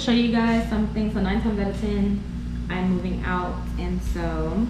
Show you guys something, so nine times out of 10, I'm moving out. And so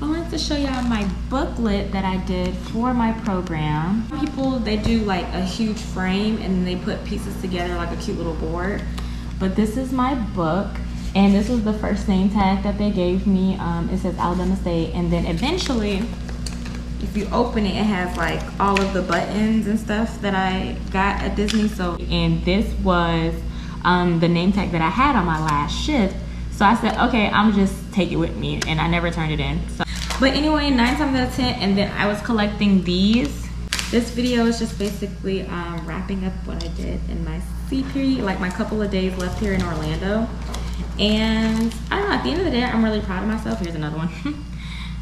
I wanted to show y'all my booklet that I did for my program. People, they do like a huge frame and they put pieces together like a cute little board. But this is my book and this was the first name tag that they gave me. Um, it says Alabama State and then eventually if you open it, it has like all of the buttons and stuff that I got at Disney. So, and this was um, the name tag that I had on my last shift. So I said, okay, I'm just take it with me, and I never turned it in. So, but anyway, nine times out of ten, and then I was collecting these. This video is just basically um, wrapping up what I did in my C period, like my couple of days left here in Orlando. And I don't know, at the end of the day, I'm really proud of myself. Here's another one.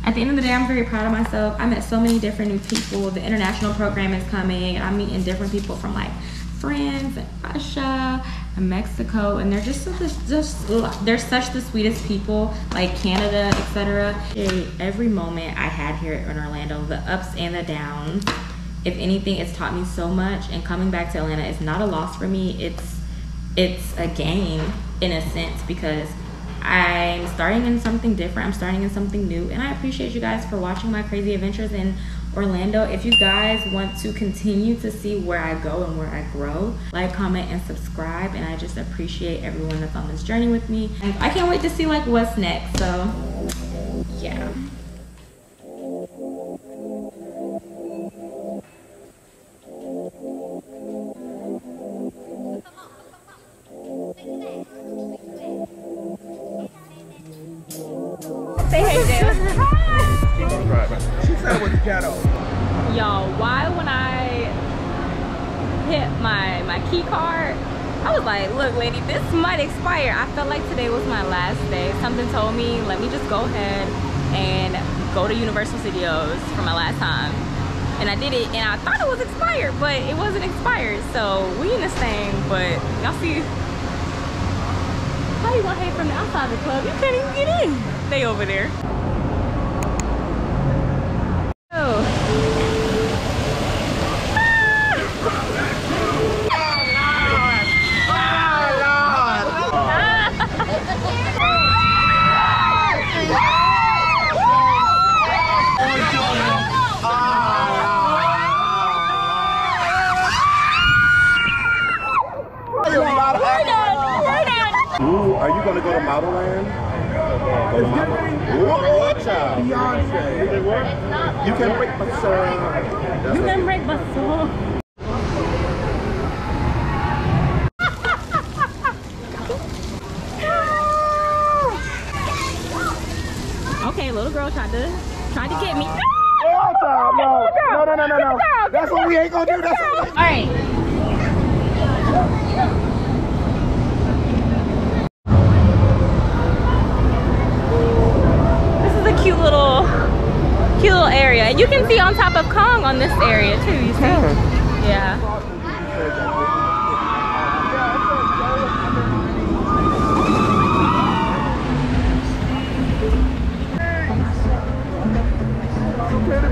at the end of the day, I'm very proud of myself. I met so many different new people. The international program is coming. I'm meeting different people from like France and Russia and Mexico, and they're just just they're such the sweetest people, like Canada, etc. Every moment I had here in Orlando, the ups and the downs. If anything, it's taught me so much, and coming back to Atlanta is not a loss for me. It's it's a gain in a sense because I'm starting in something different. I'm starting in something new. And I appreciate you guys for watching my crazy adventures in Orlando. If you guys want to continue to see where I go and where I grow, like, comment, and subscribe. And I just appreciate everyone that's on this journey with me. And I can't wait to see like what's next. So yeah. She said it was ghetto. Y'all, why when I hit my my key card, I was like, look, lady, this might expire. I felt like today was my last day. Something told me, let me just go ahead and go to Universal Studios for my last time. And I did it, and I thought it was expired, but it wasn't expired. So we in this thing, but y'all see how you gonna hate from the outside of the club? You can't even get in. They over there. Oh. Ooh, are you gonna go to Model Land? Go to Model Ooh, child. Beyonce. You can break my soul. You can break my soul. okay, little girl tried to tried to get me. Oh, child, no. No, no, no, no, no. That's what we ain't gonna do. That's what we All right. You can see on top of Kong on this area too, you see? Hmm. Yeah.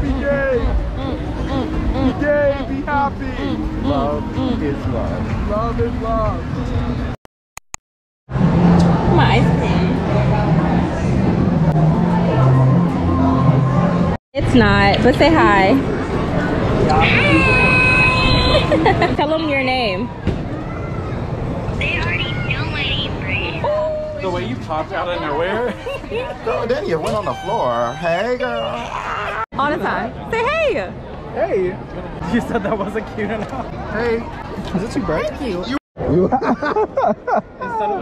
be gay. Be gay, be happy. Mm, mm, mm, love is love. Love is love. It's not, but say hi. Tell them your name. They already know my name, right? The way you popped out of nowhere. Girl, then you went on the floor. Hey, girl. All the time. Say hey. Hey. You said that wasn't cute enough. Hey. Is it too bright? Thank you. You. Ow!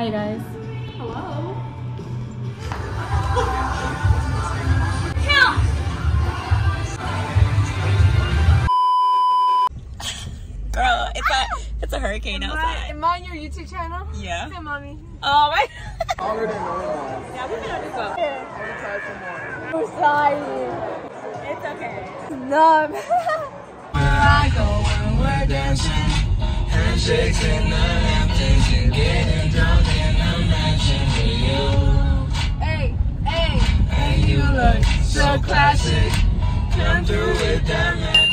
Hi, guys. Hello. Girl, it's a, it's a hurricane am outside. I, am I on your YouTube channel? Yeah. Hey, mommy. Oh, my. Already. Yeah, we've been on this one. Tired more. I'm sorry. It's okay. Numb. I go when we're dancing, handshakes in the and getting drunk in the mansion with you. hey, hey. And you look so classic. Come through with that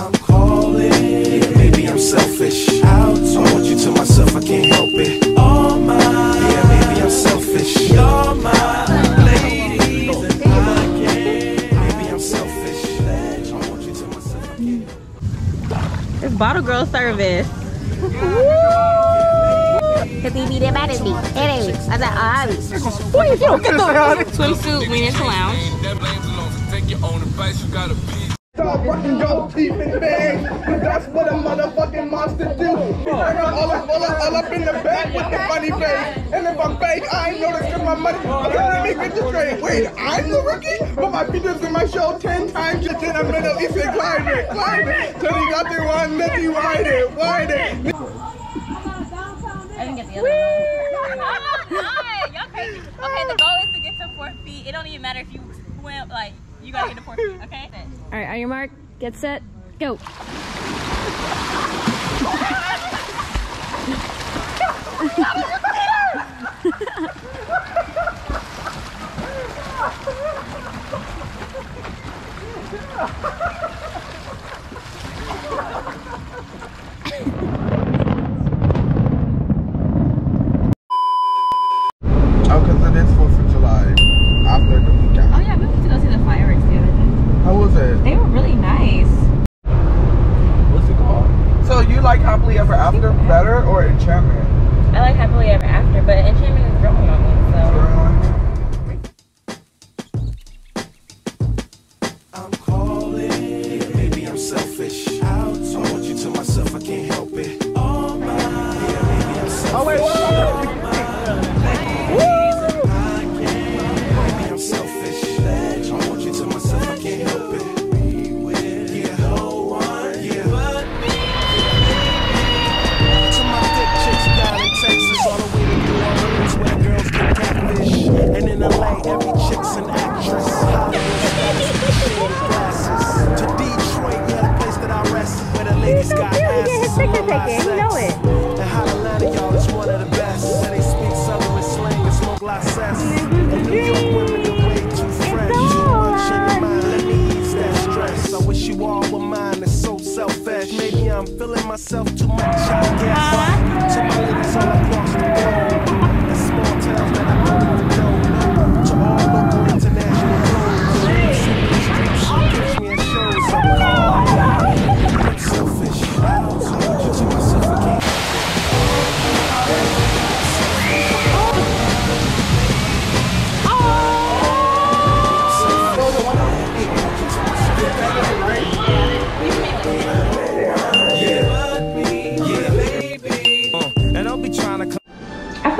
I'm calling. Yeah, maybe I'm selfish. Out. I want you to myself, I can't help it. All mine. Yeah, maybe I'm selfish. You're my lady. and I can't. Maybe I'm selfish. I want you to myself, I can't. It's bottle girl service. Swimsuit, Venus Lounge. Stop fucking gold teeth and bangs, cause that's what a motherfucking monster do. I got all up, all up, all up in the bag with the funny face. And if I'm fake, I ain't noticed cause my money. Okay, let me get this straight. Wait, I'm the rookie? But my features in my show 10 times just in the Middle Eastern climate. Climate. So they got the one, let me wide it, wide it. I didn't get the other one. Y'all crazy. Okay, the goal is to get to four feet. It don't even matter if you swim, like, you gotta get to four feet, okay? All right, on your mark, get set, go. Oh, cause it is 4th of July. After the weekend. Oh yeah, we went to go see the fireworks the other day. How was it? They were really nice. What's it called? So you like Happily Ever After better myself too much,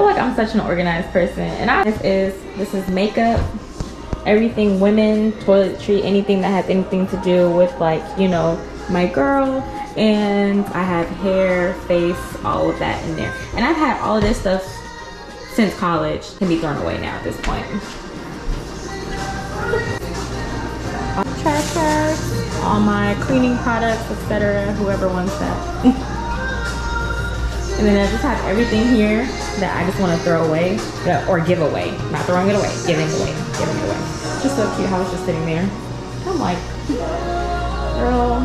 feel like I'm such an organized person, and I this is this is makeup, everything women, toiletry, anything that has anything to do with like you know my girl, and I have hair, face, all of that in there, and I've had all of this stuff since college. Can be thrown away now at this point. Trash all my cleaning products, etc. Whoever wants that. And then I just have everything here that I just want to throw away or give away. Not throwing it away, giving away, giving it away. Just so cute how it's just sitting there. I'm like, girl,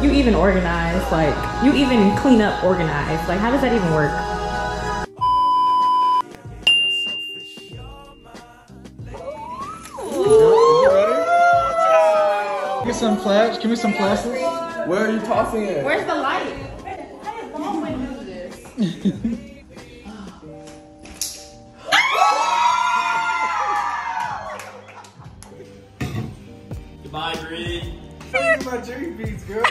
you even organize, like, you even clean up organized. Like, how does that even work? Give me some flash. Give me some flashes. Where are you tossing it? Where's the light? Goodbye, Green. Thank you my dream beats, girl.